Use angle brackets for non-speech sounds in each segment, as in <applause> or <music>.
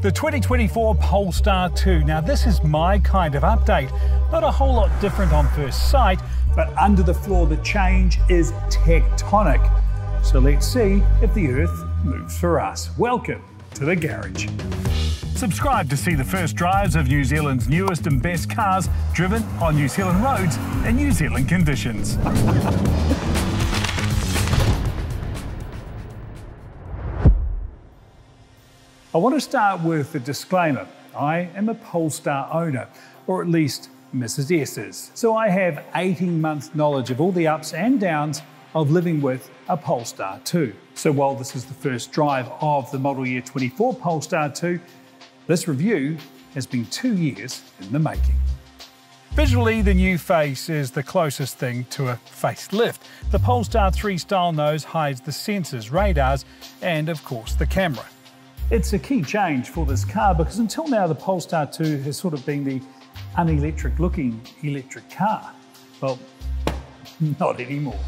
The 2024 Polestar 2. Now, this is my kind of update. Not a whole lot different on first sight, but under the floor, the change is tectonic. So let's see if the Earth moves for us. Welcome to the garage. Subscribe to see the first drives of New Zealand's newest and best cars driven on New Zealand roads in New Zealand conditions. <laughs> I want to start with a disclaimer. I am a Polestar owner, or at least Mrs. S is. So I have 18 months knowledge of all the ups and downs of living with a Polestar 2. So while this is the first drive of the model year 24 Polestar 2, this review has been two years in the making. Visually, the new face is the closest thing to a facelift. The Polestar 3 style nose hides the sensors, radars, and of course the camera. It's a key change for this car because until now the Polestar 2 has sort of been the unelectric looking electric car. Well, <laughs> not anymore.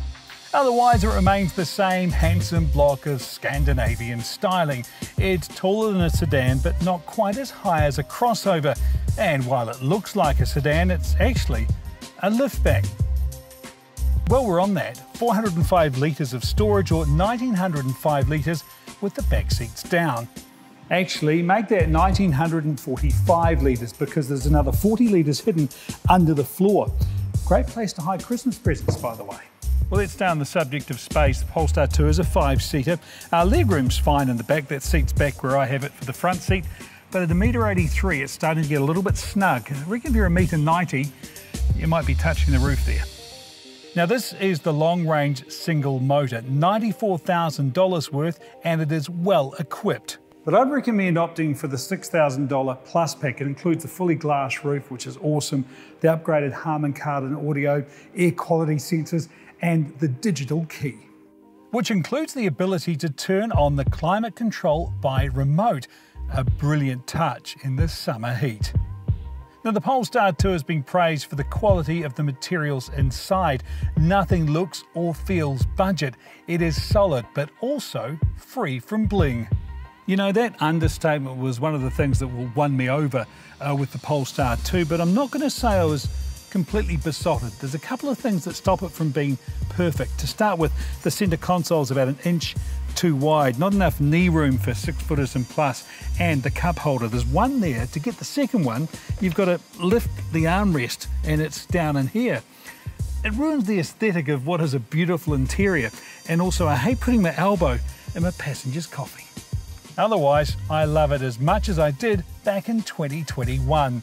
Otherwise, it remains the same handsome block of Scandinavian styling. It's taller than a sedan, but not quite as high as a crossover. And while it looks like a sedan, it's actually a liftback. Well, we're on that. 405 litres of storage or 1905 litres with the back seats down. Actually, make that 1945 litres because there's another 40 litres hidden under the floor. Great place to hide Christmas presents, by the way. Well, let's on the subject of space. The Polestar 2 is a five-seater. Our legroom's fine in the back. That seat's back where I have it for the front seat. But at a metre 83, it's starting to get a little bit snug. I reckon if you're a metre 90, you might be touching the roof there. Now this is the long-range single motor, $94,000 worth, and it is well equipped. But I'd recommend opting for the $6,000 Plus pack. It includes a fully glass roof, which is awesome, the upgraded Harman Kardon audio, air quality sensors, and the digital key. Which includes the ability to turn on the climate control by remote, a brilliant touch in the summer heat. Now, the Polestar 2 has been praised for the quality of the materials inside. Nothing looks or feels budget. It is solid, but also free from bling. You know, that understatement was one of the things that won me over uh, with the Polestar 2, but I'm not going to say I was completely besotted. There's a couple of things that stop it from being perfect. To start with, the centre console is about an inch too wide, not enough knee room for six footers and plus, and the cup holder. There's one there. To get the second one, you've got to lift the armrest and it's down in here. It ruins the aesthetic of what is a beautiful interior, and also I hate putting my elbow in my passenger's coffee. Otherwise, I love it as much as I did back in 2021.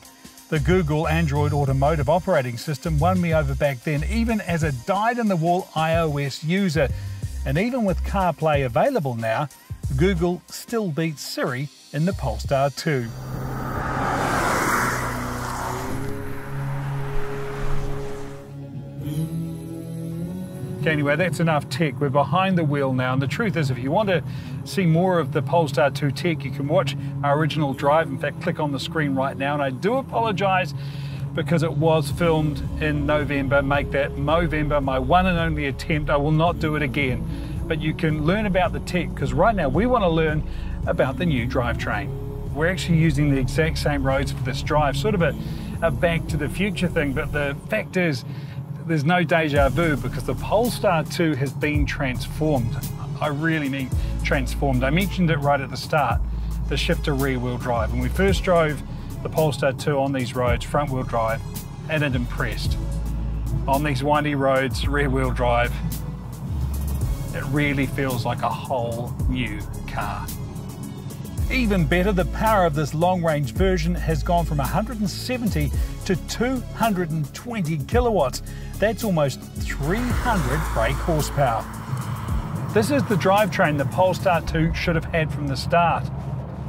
The Google Android Automotive operating system won me over back then, even as a dyed in the wool iOS user. And even with CarPlay available now, Google still beats Siri in the Polestar 2. Anyway, that's enough tech. We're behind the wheel now, and the truth is, if you want to see more of the Polestar 2 tech, you can watch our original drive. In fact, click on the screen right now. And I do apologize because it was filmed in November. Make that Movember my one and only attempt. I will not do it again. But you can learn about the tech because right now we want to learn about the new drivetrain. We're actually using the exact same roads for this drive, sort of a, a back to the future thing. But the fact is, there's no deja vu because the Polestar 2 has been transformed. I really mean transformed. I mentioned it right at the start, the shifter rear wheel drive. When we first drove the Polestar 2 on these roads, front wheel drive, and it impressed. On these windy roads, rear wheel drive, it really feels like a whole new car. Even better, the power of this long range version has gone from 170 to 220 kilowatts. That's almost 300 brake horsepower. This is the drivetrain the Polestar 2 should have had from the start.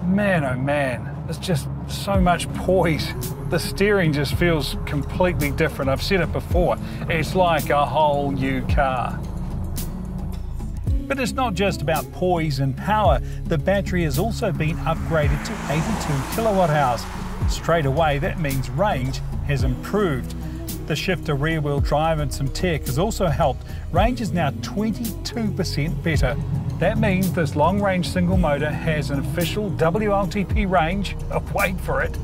Man, oh man, it's just so much poise. The steering just feels completely different. I've said it before, it's like a whole new car. But it's not just about poise and power. The battery has also been upgraded to 82 kilowatt hours. Straight away, that means range has improved. The shifter rear wheel drive and some tech has also helped. Range is now 22% better. That means this long range single motor has an official WLTP range, <laughs> of oh, wait for it,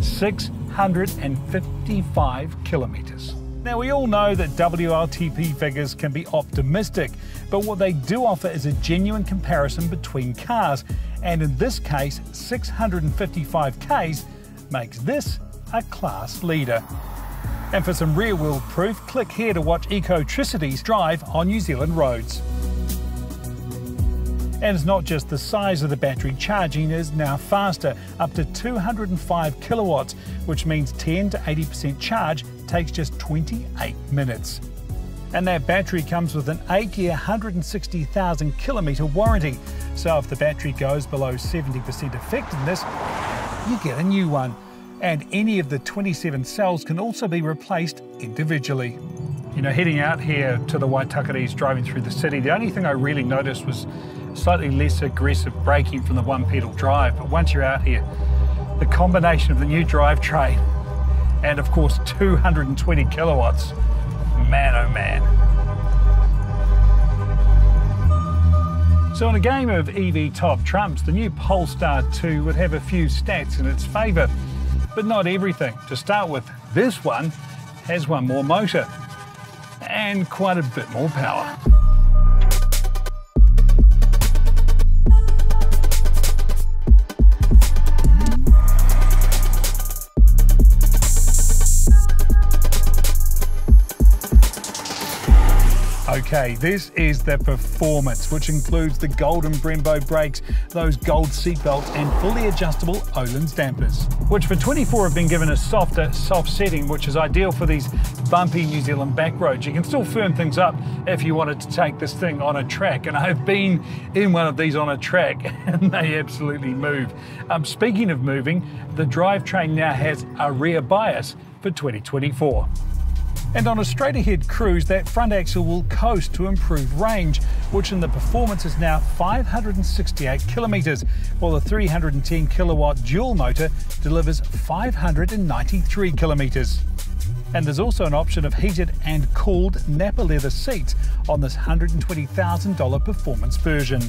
655 kilometres. Now, we all know that WLTP figures can be optimistic, but what they do offer is a genuine comparison between cars, and in this case, 655 Ks makes this a class leader. And for some rear wheel proof, click here to watch Ecotricity's drive on New Zealand roads. And it's not just the size of the battery, charging is now faster, up to 205 kilowatts, which means 10 to 80% charge takes just 28 minutes. And that battery comes with an 8 year, 160,000 kilometre warranty. So if the battery goes below 70% effectiveness, you get a new one. And any of the 27 cells can also be replaced individually. You know, heading out here to the Waitakeres, driving through the city, the only thing I really noticed was slightly less aggressive braking from the one pedal drive. But once you're out here, the combination of the new drivetrain and of course 220 kilowatts, man oh man. So in a game of EV top trumps, the new Polestar 2 would have a few stats in its favour, but not everything. To start with, this one has one more motor and quite a bit more power. Okay, this is the performance, which includes the golden Brembo brakes, those gold seatbelts, and fully adjustable Öhlins dampers, which for 24 have been given a softer, soft setting, which is ideal for these bumpy New Zealand back roads. You can still firm things up if you wanted to take this thing on a track, and I've been in one of these on a track, <laughs> and they absolutely move. Um, speaking of moving, the drivetrain now has a rear bias for 2024. And on a straight ahead cruise, that front axle will coast to improve range, which in the performance is now 568 kilometres, while the 310 kilowatt dual motor delivers 593 kilometres. And there's also an option of heated and cooled Nappa leather seats on this $120,000 performance version.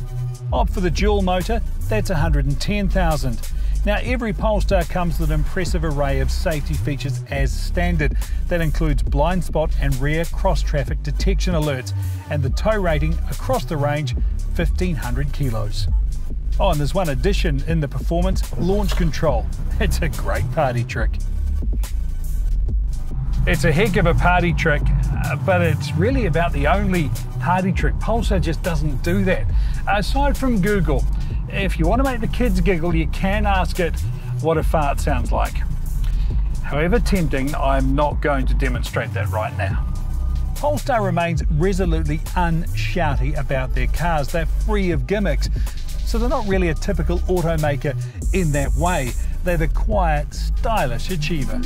Opt for the dual motor, that's 110,000. Now, every Polestar comes with an impressive array of safety features as standard. That includes blind spot and rear cross traffic detection alerts, and the tow rating across the range 1500 kilos. Oh, and there's one addition in the performance launch control. <laughs> It's a great party trick. It's a heck of a party trick, uh, but it's really about the only party trick. Polestar just doesn't do that. Aside from Google, if you want to make the kids giggle, you can ask it what a fart sounds like. However tempting, I'm not going to demonstrate that right now. Polestar remains resolutely unshouty about their cars. They're free of gimmicks, so they're not really a typical automaker in that way. They're the quiet, stylish achiever.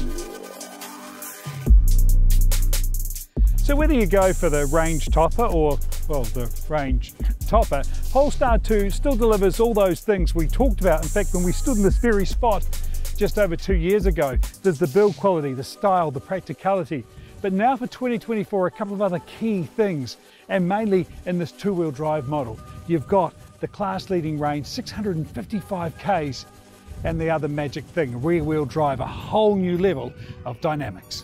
So whether you go for the range topper or, well, the range topper, Polestar 2 still delivers all those things we talked about. In fact, when we stood in this very spot just over two years ago, there's the build quality, the style, the practicality. But now for 2024, a couple of other key things, and mainly in this two-wheel drive model. You've got the class-leading range, 655 Ks, and the other magic thing, rear-wheel drive, a whole new level of dynamics.